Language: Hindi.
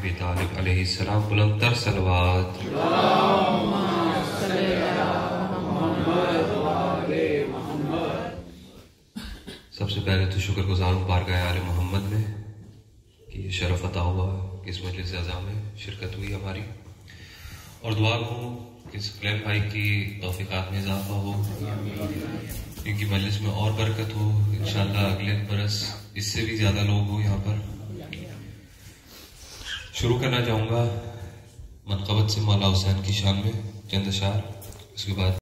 अबी तालिब बुलंदर सलवात सबसे पहले तो शुक्रगुजार हूँ बारगाह आल मोहम्मद में कि ये शरफ अता हुआ कि इस मजलिस अज़ा में शिरकत हुई हमारी और दुआ करूँ कि सुकलैन भाई की तोफ़ीक़ात में इजाफा हो इनकी मजलिस में और बरकत हो इन अगले बरस इससे भी ज़्यादा लोग हो यहाँ पर शुरू करना चाहूँगा मनकबत से मौला हुसैन की शान में चंद शार उसके बाद